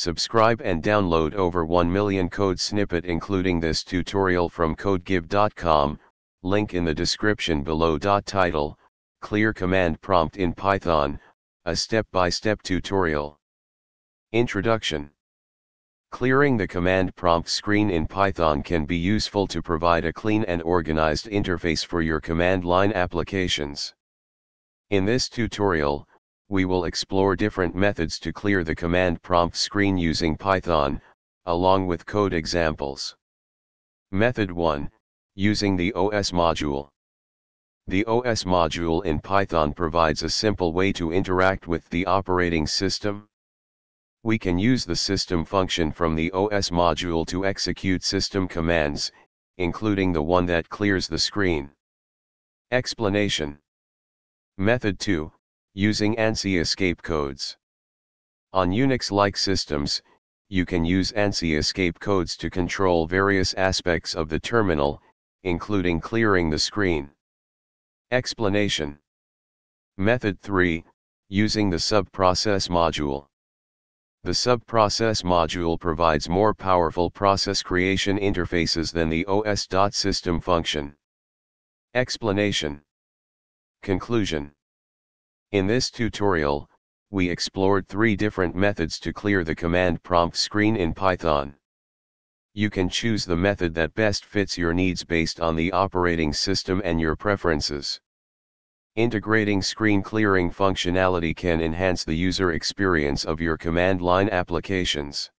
Subscribe and download over 1 million code snippet including this tutorial from codegive.com, link in the description below. Title, Clear Command Prompt in Python, a step-by-step tutorial. Introduction Clearing the command prompt screen in Python can be useful to provide a clean and organized interface for your command line applications. In this tutorial, we will explore different methods to clear the command prompt screen using Python, along with code examples. Method 1, using the OS module. The OS module in Python provides a simple way to interact with the operating system. We can use the system function from the OS module to execute system commands, including the one that clears the screen. Explanation Method 2, using ANSI escape codes. On Unix-like systems, you can use ANSI escape codes to control various aspects of the terminal, including clearing the screen. Explanation Method 3, using the subprocess module. The subprocess module provides more powerful process creation interfaces than the os.system function. Explanation Conclusion in this tutorial, we explored three different methods to clear the command prompt screen in Python. You can choose the method that best fits your needs based on the operating system and your preferences. Integrating screen clearing functionality can enhance the user experience of your command line applications.